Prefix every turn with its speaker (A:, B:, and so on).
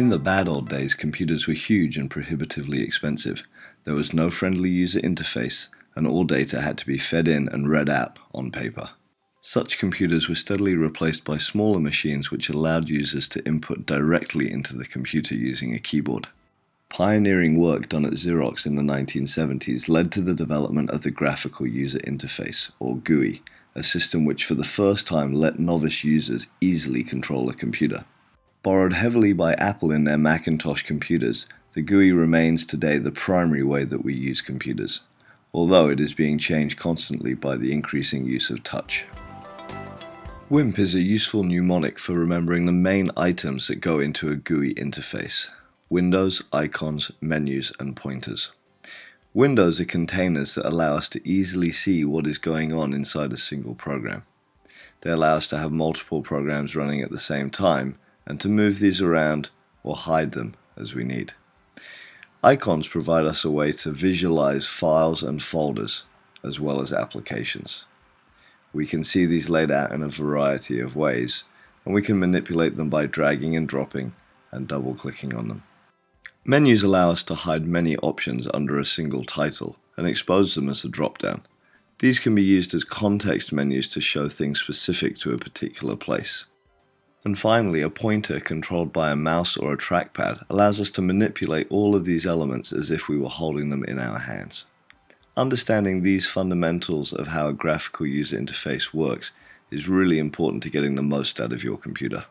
A: In the bad old days, computers were huge and prohibitively expensive. There was no friendly user interface, and all data had to be fed in and read out on paper. Such computers were steadily replaced by smaller machines which allowed users to input directly into the computer using a keyboard. Pioneering work done at Xerox in the 1970s led to the development of the Graphical User Interface, or GUI, a system which for the first time let novice users easily control a computer. Borrowed heavily by Apple in their Macintosh computers, the GUI remains today the primary way that we use computers, although it is being changed constantly by the increasing use of touch. WIMP is a useful mnemonic for remembering the main items that go into a GUI interface windows, icons, menus, and pointers. Windows are containers that allow us to easily see what is going on inside a single program. They allow us to have multiple programs running at the same time and to move these around or hide them as we need. Icons provide us a way to visualize files and folders as well as applications. We can see these laid out in a variety of ways and we can manipulate them by dragging and dropping and double clicking on them. Menus allow us to hide many options under a single title and expose them as a drop-down. These can be used as context menus to show things specific to a particular place. And finally, a pointer controlled by a mouse or a trackpad allows us to manipulate all of these elements as if we were holding them in our hands. Understanding these fundamentals of how a graphical user interface works is really important to getting the most out of your computer.